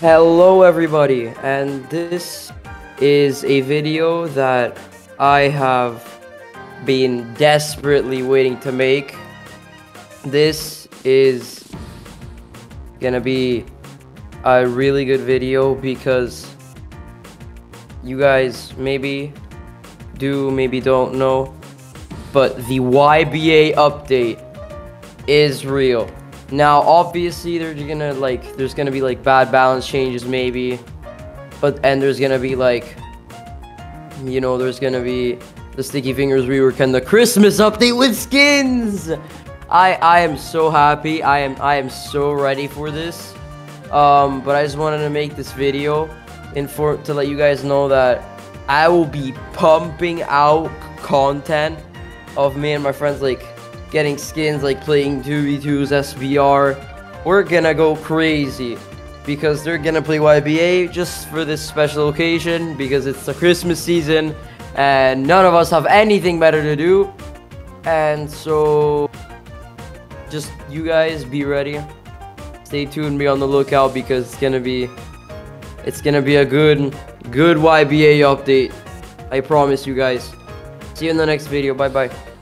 Hello everybody, and this is a video that I have been desperately waiting to make. This is gonna be a really good video because you guys maybe do, maybe don't know, but the YBA update is real. Now, obviously, there's gonna like, there's gonna be like bad balance changes maybe, but and there's gonna be like, you know, there's gonna be the Sticky Fingers rework and the Christmas update with skins. I I am so happy. I am I am so ready for this. Um, but I just wanted to make this video and for to let you guys know that I will be pumping out content of me and my friends like getting skins like playing 2v2s SBR. We're gonna go crazy because they're gonna play YBA just for this special occasion because it's the Christmas season and none of us have anything better to do. And so just you guys be ready. Stay tuned, be on the lookout because it's gonna be it's gonna be a good good YBA update. I promise you guys. See you in the next video. Bye bye.